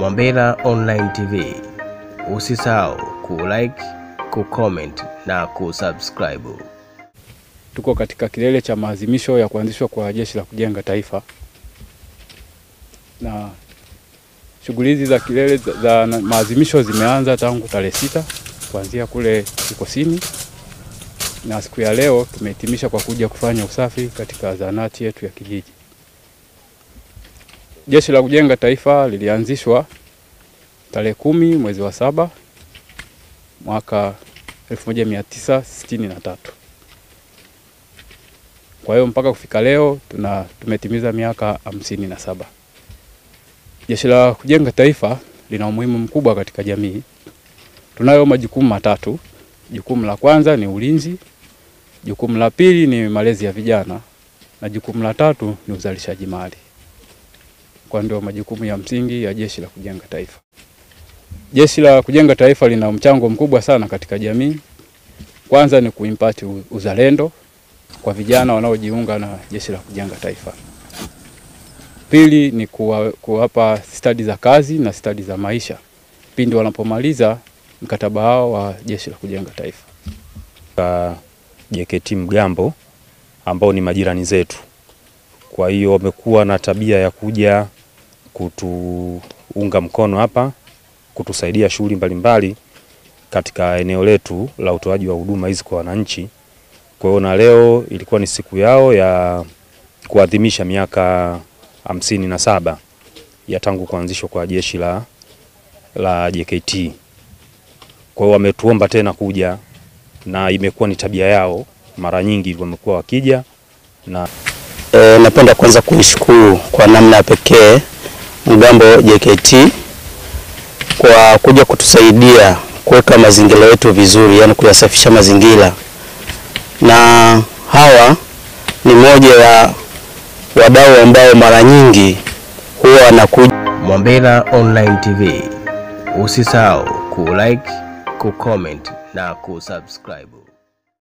Mwambela Online TV. Usisahau kulike, kucomment na kusubscribe. Tuko katika kilele cha maadhimisho ya kuanzishwa kwa Jeshi la Kujenga Taifa, na shughuli hizi za kilele za, maadhimisho zimeanza tangu tarehe sita kuanzia kule Kikosini, na siku ya leo tumehitimisha kwa kuja kufanya usafi katika zahanati yetu ya kijiji. Jeshi la Kujenga Taifa lilianzishwa tarehe kumi mwezi wa saba mwaka 1963. Kwa hiyo mpaka kufika leo tuna tumetimiza miaka hamsini na saba. Jeshi la Kujenga Taifa lina umuhimu mkubwa katika jamii. Tunayo majukumu matatu. Jukumu la kwanza ni ulinzi, jukumu la pili ni malezi ya vijana na jukumu la tatu ni uzalishaji mali. Kwa ndio majukumu ya msingi ya Jeshi la Kujenga Taifa. Jeshi la Kujenga Taifa lina mchango mkubwa sana katika jamii. Kwanza ni kuimpati uzalendo kwa vijana wanaojiunga na Jeshi la Kujenga Taifa. Pili ni kuwa, kuwapa stadi za kazi na stadi za maisha pindi wanapomaliza mkataba wao wa Jeshi la Kujenga Taifa. JKT Mgambo ambao ni majirani zetu, kwa hiyo wamekuwa na tabia ya kuja kutuunga mkono hapa, kutusaidia shughuli mbalimbali katika eneo letu la utoaji wa huduma hizi kwa wananchi. Kwa hiyo na leo ilikuwa ni siku yao ya kuadhimisha miaka hamsini na saba ya tangu kuanzishwa kwa jeshi la, la JKT. Kwa hiyo wametuomba tena kuja na imekuwa ni tabia yao, mara nyingi wamekuwa wakija na E, napenda kwanza kuishukuru kwa namna ya pekee Mgambo JKT kwa kuja kutusaidia kuweka mazingira yetu vizuri, yani kuyasafisha mazingira, na hawa ni moja ya wadau ambao mara nyingi huwa wanakuja Mwambela Online TV. Usisahau kulike, kucomment na kusubscribe.